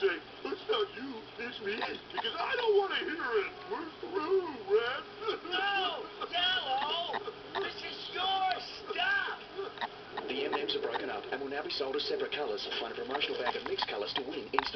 say, it's not you, it's me, because I don't want to hear it. We're through, Red. No, Yellow! This is your stuff! The M&Ms are broken up and will now be sold as separate colours. Find a promotional bag of mixed colours to win instantly.